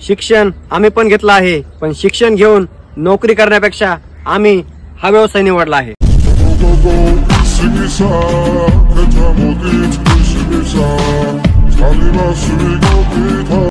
शिक्षण आम्ही पण घेतलं आहे पण शिक्षण घेऊन नोकरी करण्यापेक्षा आम्ही हा व्यवसाय निवडला आहे.